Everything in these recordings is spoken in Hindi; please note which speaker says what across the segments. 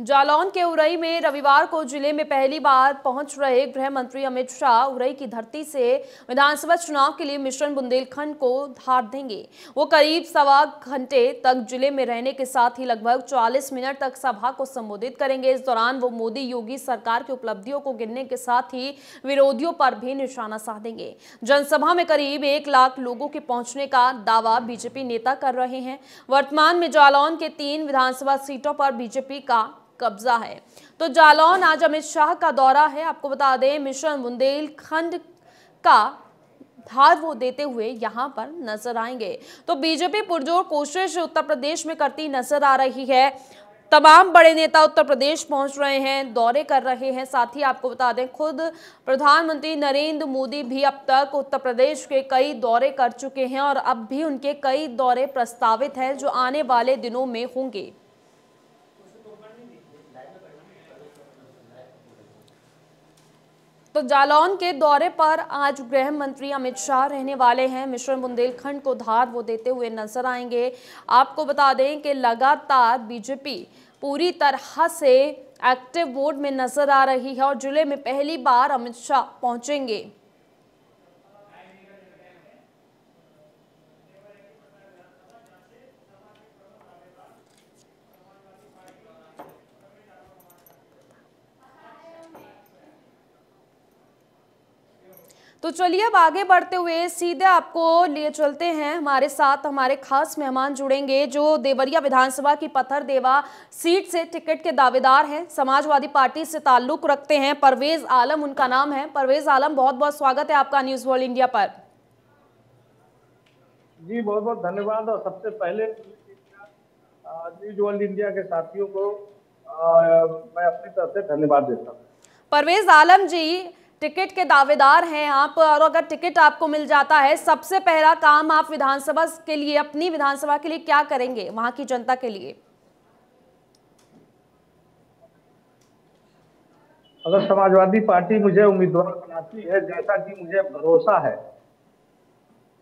Speaker 1: जालौन के उरई में रविवार को ज़िले में पहली बार पहुँच रहे गृह मंत्री अमित शाह उरई की धरती से विधानसभा चुनाव के लिए मिशन बुंदेलखंड को धार देंगे। वो करीब सवा घंटे तक ज़िले में रहने के साथ ही लगभग 40 मिनट तक सभा को संबोधित करेंगे। इस दौरान वो मोदी योगी सरकार की उपलब्धियों को गिनने के साथ ही विरोधियों पर भी निशाना साधेंगे। जनसभा में करीब एक लाख लोगों के पहुँचने का दावा बीजेपी नेता कर रहे हैं। वर्तमान में जालौन के तीन विधानसभा सीटों पर बीजेपी का कब्जा है। तो जालौन, आज अमित शाह का दौरा है। आपको बता दें मिशन बुंदेलखंड का धार वो देते हुए यहाँ पर नज़र आएँगे। तो बीजेपी पुरजोर कोशिश उत्तर प्रदेश में करती नज़र आ रही है। तमाम बड़े नेता उत्तर प्रदेश पहुँच रहे हैं, दौरे कर रहे हैं। साथ ही आपको बता दें, खुद प्रधानमंत्री नरेंद्र मोदी भी अब तक उत्तर प्रदेश के कई दौरे कर चुके हैं और अब भी उनके कई दौरे प्रस्तावित हैं जो आने वाले दिनों में होंगे। तो जालौन के दौरे पर आज गृह मंत्री अमित शाह रहने वाले हैं। मिश्र बुंदेलखंड को धार वो देते हुए नज़र आएँगे। आपको बता दें कि लगातार बीजेपी पूरी तरह से एक्टिव वोट में नज़र आ रही है और ज़िले में पहली बार अमित शाह पहुँचेंगे। तो चलिए अब आगे बढ़ते हुए सीधे आपको लिए चलते हैं। हमारे साथ हमारे खास मेहमान जुड़ेंगे जो देवरिया विधानसभा की पत्थर देवा सीट से टिकट के दावेदार हैं। समाजवादी पार्टी से ताल्लुक रखते हैं परवेज आलम उनका नाम है। परवेज आलम बहुत बहुत स्वागत है आपका न्यूज़ वर्ल्ड इंडिया पर।
Speaker 2: जी बहुत बहुत धन्यवाद। और सबसे पहले न्यूज़ वर्ल्ड इंडिया के साथियों को आ, मैं अपनी तरफ़ से धन्यवाद देता हूँ।
Speaker 1: परवेज आलम जी टिकट के दावेदार हैं आप, और अगर टिकट आपको मिल जाता है, सबसे पहला काम आप विधानसभा के लिए, अपनी विधानसभा के लिए क्या करेंगे? वहाँ की जनता के लिए।
Speaker 2: अगर समाजवादी पार्टी मुझे उम्मीदवार बनाती है, जैसा कि मुझे भरोसा है,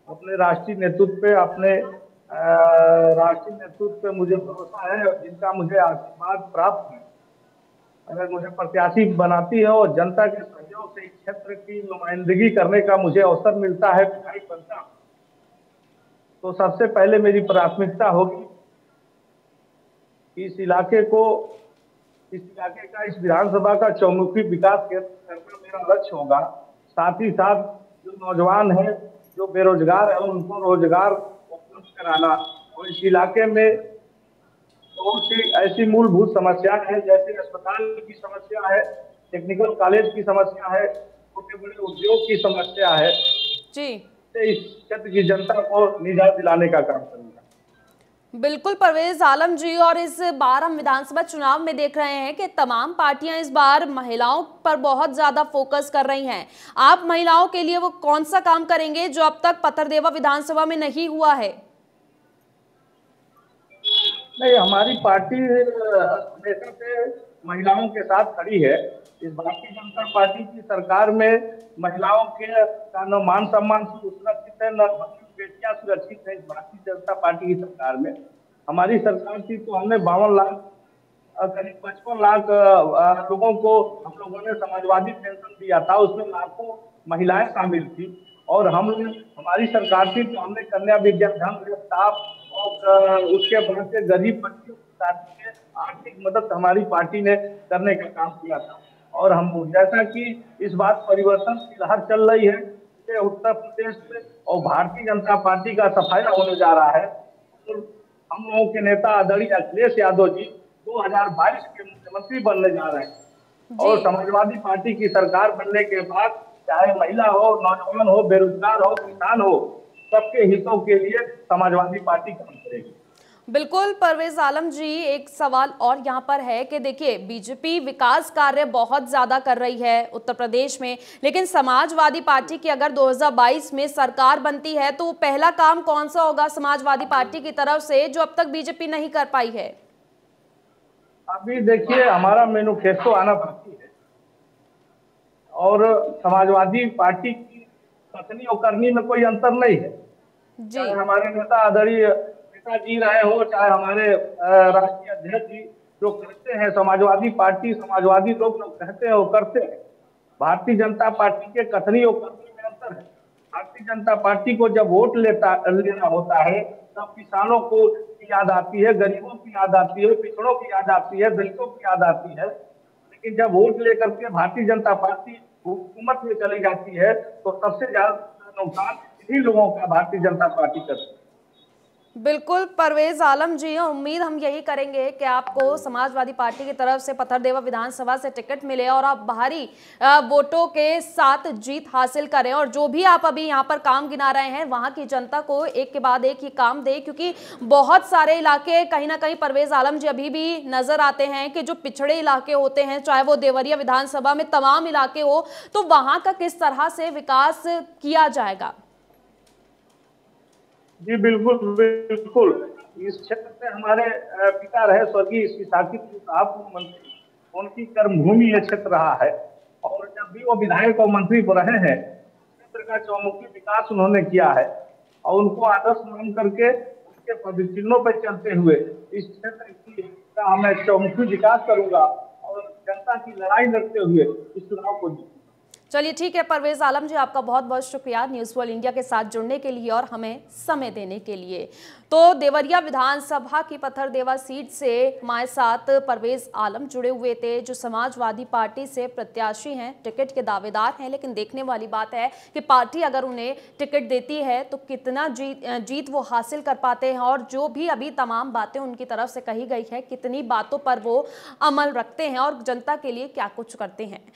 Speaker 2: अपने राष्ट्रीय नेतृत्व पे, अपने राष्ट्रीय नेतृत्व पे मुझे भरोसा है, जिनका मुझे आशीर्वाद प्राप्त है। अगर मुझे प्रत्याशी बनाती है और जनता के क्षेत्र की नुमाइंदगी करने का मुझे अवसर मिलता है विधायक बनता तो सबसे पहले मेरी प्राथमिकता होगी इस इलाके को, इस इलाके का, इस विधानसभा का चौमुखी विकास करना मेरा लक्ष्य होगा। साथ ही साथ जो नौजवान है, जो बेरोजगार है, उनको रोज़गार उपलब्ध कराना। और इस इलाके में बहुत सी ऐसी मूलभूत समस्या है, जैसे अस्पताल की समस्या है टेक्निकल कॉलेज की समस्या है छोटे बड़े उद्योग की समस्या है
Speaker 1: जी।
Speaker 2: इस क्षेत्र की जनता को निजात दिलाने का काम करूँगा
Speaker 1: बिल्कुल परवेज आलम जी और इस बार हम विधानसभा चुनाव में देख रहे हैं कि तमाम पार्टियाँ इस बार महिलाओं पर बहुत ज़्यादा फोकस कर रही हैं। आप महिलाओं के लिए वो कौन सा काम करेंगे जो अब तक पत्थरदेवा विधानसभा में नहीं हुआ है?
Speaker 2: नहीं हमारी पार्टी हमेशा से महिलाओं के साथ खड़ी है। इस भारतीय जनता पार्टी की सरकार में महिलाओं के का न मान सम्मान सुरक्षित है, न बेटियाँ सुरक्षित है भारतीय जनता पार्टी की सरकार में। हमारी सरकार थी तो हमने बावन लाख करीब पचपन लाख लोगों को, हम लोगों ने समाजवादी पेंशन दिया था, उसमें लाखों महिलाएँ शामिल थी। और हम, हमारी सरकार थी तो हमने कन्या विज्ञान धन और उसके बाद से गरीब बच्चियों की आर्थिक मदद हमारी पार्टी ने करने का काम किया था। और हम जैसा कि इस बात परिवर्तन की लहर चल रही है कि उत्तर प्रदेश में और भारतीय जनता पार्टी का सफाया होने जा रहा है। तो हम लोगों के नेता आदरणीय अखिलेश यादव जी 2022 के मुख्यमंत्री बनने जा रहे हैं। और समाजवादी पार्टी की सरकार बनने के बाद चाहे महिला हो नौजवान हो बेरोजगार हो किसान हो सबके हितों के लिए समाजवादी पार्टी काम करेगी।
Speaker 1: बिल्कुल परवेज आलम जी एक सवाल और यहाँ पर है कि देखिए बीजेपी विकास कार्य बहुत ज़्यादा कर रही है उत्तर प्रदेश में लेकिन समाजवादी पार्टी की अगर 2022 में सरकार बनती है तो पहला काम कौन सा होगा समाजवादी पार्टी की तरफ़ से जो अब तक बीजेपी नहीं कर पाई है?
Speaker 2: अभी देखिए हमारा मेनू मेनुफेस्टो आना बाकी है। और समाजवादी पार्टी की कथनी और करनी में कोई अंतर नहीं है।
Speaker 1: जी।
Speaker 2: हमारे नेता आदरणीय नेता जी रहे हो, चाहे हमारे राष्ट्रीय अध्यक्ष जी जो करते हैं, समाजवादी पार्टी, समाजवादी लोग जो कहते हैं, वो करते हैं। भारतीय जनता पार्टी के कथनी और कथनी में अंतर है। भारतीय जनता पार्टी को जब वोट लेता, लेना होता है, तब किसानों को याद आती है, गरीबों की याद आती है, पिछड़ों की याद आती है, दलितों की याद आती है। लेकिन जब वोट लेकर के भारतीय जनता पार्टी हुकूमत में चली जाती है तो सबसे ज़्यादा नुकसान इन्हीं लोगों का भारतीय जनता पार्टी करती है।
Speaker 1: बिल्कुल, परवेज आलम जी, उम्मीद हम यही करेंगे कि आपको समाजवादी पार्टी की तरफ़ से पत्थरदेवा विधानसभा से टिकट मिले और आप बाहरी वोटों के साथ जीत हासिल करें। और जो भी आप अभी यहाँ पर काम गिना रहे हैं, वहाँ की जनता को एक के बाद एक ही काम दे, क्योंकि बहुत सारे इलाके कहीं ना कहीं परवेज आलम जी अभी भी नज़र आते हैं कि जो पिछड़े इलाके होते हैं, चाहे वो देवरिया विधानसभा में तमाम इलाके हो तो वहाँ का किस तरह से विकास किया जाएगा?
Speaker 2: जी, बिल्कुल बिल्कुल। इस क्षेत्र से हमारे पिता रहे स्वर्गीय साकिब साहब मंत्री, उनकी कर्मभूमि यह क्षेत्र रहा है। और जब भी वो विधायक और मंत्री रहे हैं, क्षेत्र का चौमुखी विकास उन्होंने किया है। और उनको आदर्श मान करके उसके पदचिन्हों पर चलते हुए इस क्षेत्र का मैं चौमुखी विकास करूँगा और जनता की लड़ाई लड़ते हुए इस चुनाव को जीत
Speaker 1: चलिए ठीक है, परवेज आलम जी, आपका बहुत बहुत शुक्रिया न्यूज़ वर्ल्ड इंडिया के साथ जुड़ने के लिए और हमें समय देने के लिए। तो देवरिया विधानसभा की पत्थरदेवा सीट से हमारे साथ परवेज आलम जुड़े हुए थे, जो समाजवादी पार्टी से प्रत्याशी हैं, टिकट के दावेदार हैं, लेकिन देखने वाली बात है कि पार्टी अगर उन्हें टिकट देती है तो कितना जीत जीत वो हासिल कर पाते हैं और जो भी अभी तमाम बातें उनकी तरफ़ से कही गई है, कितनी बातों पर वो अमल रखते हैं और जनता के लिए क्या कुछ करते हैं।